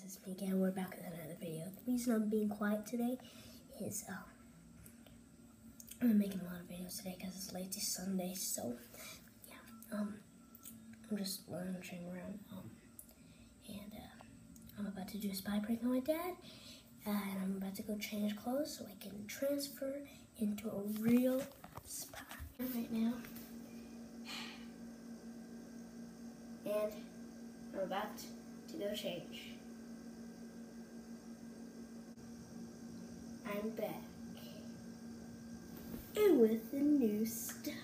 guys, it's me again. We're back with another video. The reason I'm being quiet today is um, I'm making a lot of videos today because it's late this Sunday. So yeah, um, I'm just lounging around. Um, and uh, I'm about to do a spy prank on my dad, and I'm about to go change clothes so I can transfer into a real spy right now. And I'm about to go change. I'm back. And with the new style.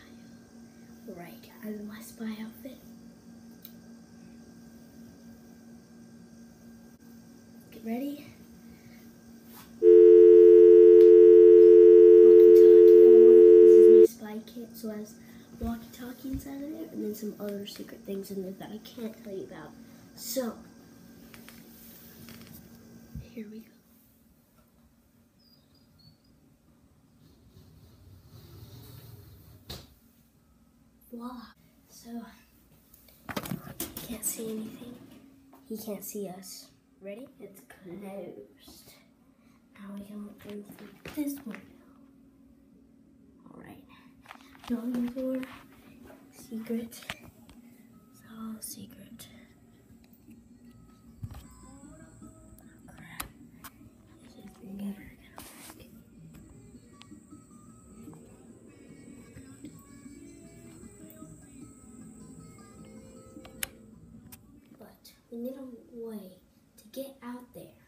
Right, I'm in my spy outfit. Get ready. So has walkie-talkie inside of there, and then some other secret things in there that I can't tell you about. So, here we go. Voila. So, can't see anything. He can't see us. Ready? It's closed. Now we can look in through this window. Alright. Door door. Secret. It's all secret. A way to get out there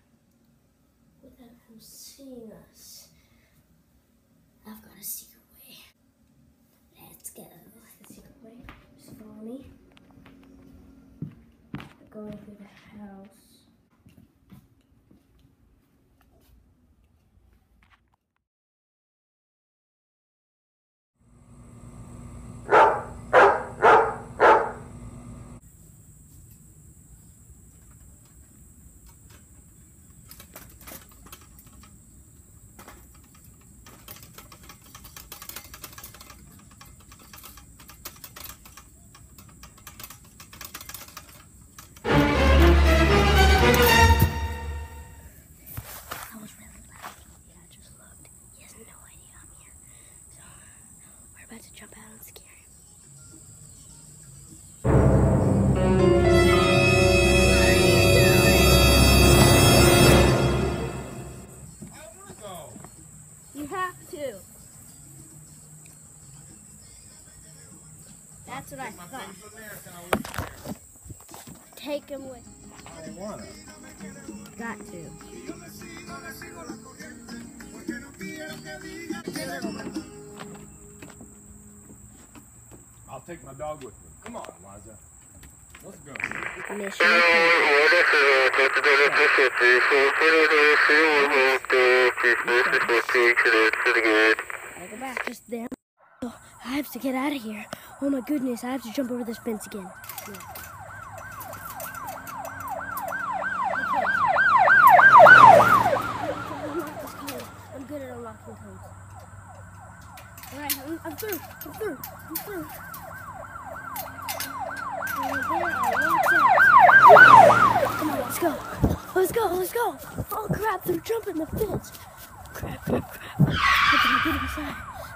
without him seeing us. I've got a secret way. Let's go. The secret way. Just follow me. We're going through the house. That's what I thought. Take him with. me. I didn't want to. Got to. I'll take my dog with me. Come on, Liza. Let's go. Mission accomplished. I go back just there. Oh, I have to get out of here. Oh my goodness, I have to jump over this fence again. I'm good at unlocking codes. Alright, I'm, through. I'm through. I'm through. Let's go. Let's go, let's go. Oh crap, they're jumping the fence. Crap, crap, crap.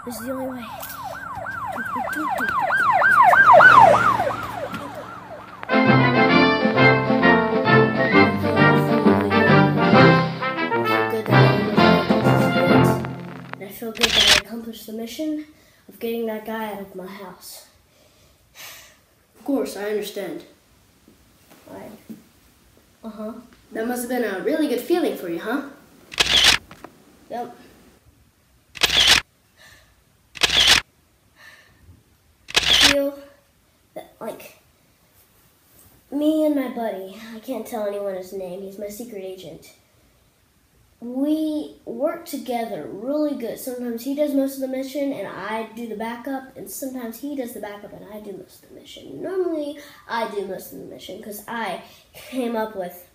This is the only way. Feel good that I accomplished the mission of getting that guy out of my house. Of course, I understand. I, uh huh. That must have been a really good feeling for you, huh? Yep. That, like, me and my buddy, I can't tell anyone his name, he's my secret agent. We work together really good. Sometimes he does most of the mission and I do the backup, and sometimes he does the backup and I do most of the mission. Normally, I do most of the mission because I came up with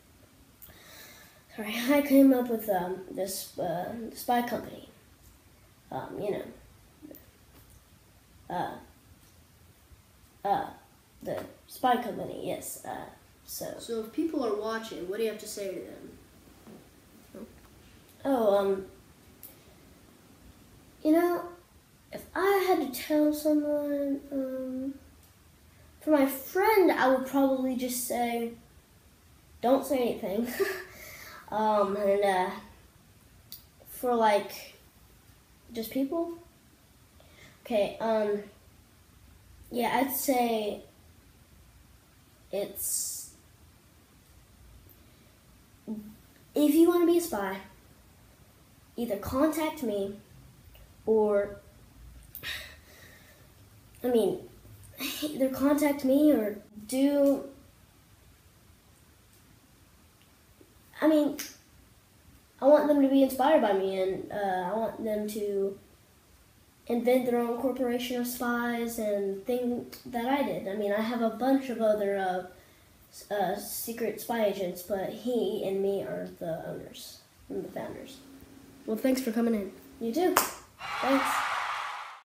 Sorry, I came up with um, this uh, spy company. Um, you know, uh, uh, the spy company. Yes, uh, So, So if people are watching, what do you have to say to them? oh, um, you know, if I had to tell someone, um, for my friend, I would probably just say, don't say anything. um, and, uh, for like, just people, okay, um, yeah, I'd say it's, if you want to be a spy, either contact me or I mean either contact me or do I mean I want them to be inspired by me and uh, I want them to invent their own corporation of spies and things that I did. I mean I have a bunch of other uh, uh, secret spy agents, but he and me are the owners and the founders. Well, thanks for coming in. You too. Thanks.